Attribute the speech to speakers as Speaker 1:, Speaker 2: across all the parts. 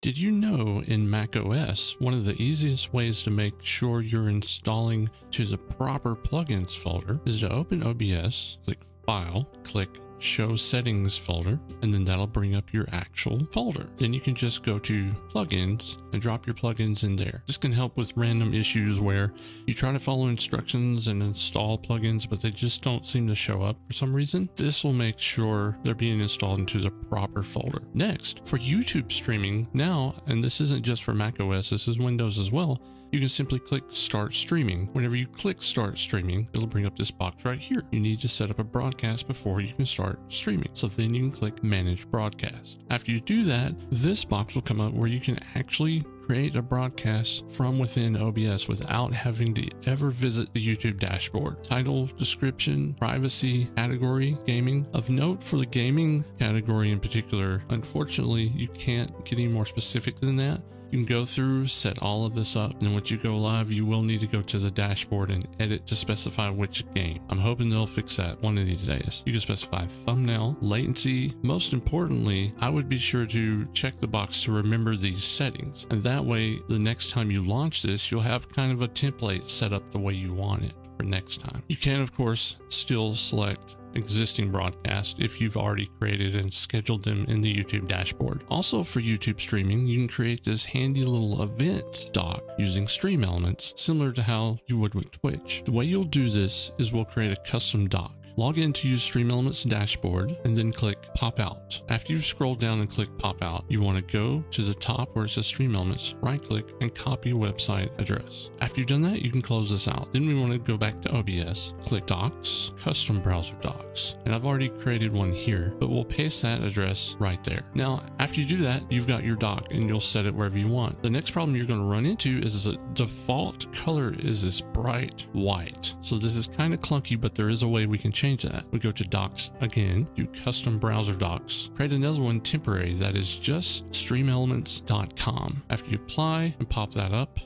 Speaker 1: Did you know in macOS, one of the easiest ways to make sure you're installing to the proper plugins folder is to open OBS, click File, click Show Settings folder, and then that'll bring up your actual folder. Then you can just go to Plugins and drop your plugins in there. This can help with random issues where you try to follow instructions and install plugins, but they just don't seem to show up for some reason. This will make sure they're being installed into the proper folder. Next, for YouTube streaming now, and this isn't just for macOS, this is Windows as well, you can simply click start streaming. Whenever you click start streaming, it'll bring up this box right here. You need to set up a broadcast before you can start streaming. So then you can click manage broadcast. After you do that, this box will come up where you can actually create a broadcast from within OBS without having to ever visit the YouTube dashboard. Title, description, privacy, category, gaming. Of note for the gaming category in particular, unfortunately, you can't get any more specific than that. You can go through, set all of this up, and once you go live, you will need to go to the dashboard and edit to specify which game. I'm hoping they'll fix that one of these days. You can specify thumbnail, latency. Most importantly, I would be sure to check the box to remember these settings. And that way, the next time you launch this, you'll have kind of a template set up the way you want it for next time. You can, of course, still select existing broadcast if you've already created and scheduled them in the YouTube dashboard. Also for YouTube streaming, you can create this handy little event dock using StreamElements, similar to how you would with Twitch. The way you'll do this is we'll create a custom dock. Log in to use StreamElements dashboard and then click pop out. After you scroll down and click pop out, you want to go to the top where it says StreamElements, right click and copy website address. After you've done that, you can close this out. Then we want to go back to OBS, click Docks, Custom Browser Docks. And I've already created one here, but we'll paste that address right there. Now, after you do that, you've got your dock and you'll set it wherever you want. The next problem you're going to run into is the default color is this bright white. So this is kind of clunky, but there is a way we can change change that. We go to docks again, do custom browser docks, create another one temporary that is just streamelements.com. After you apply and pop that up,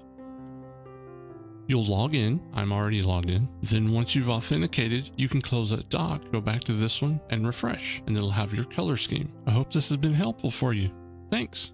Speaker 1: You'll log in. I'm already logged in. Then once you've authenticated, you can close that dock, go back to this one and refresh, and it'll have your color scheme. I hope this has been helpful for you. Thanks.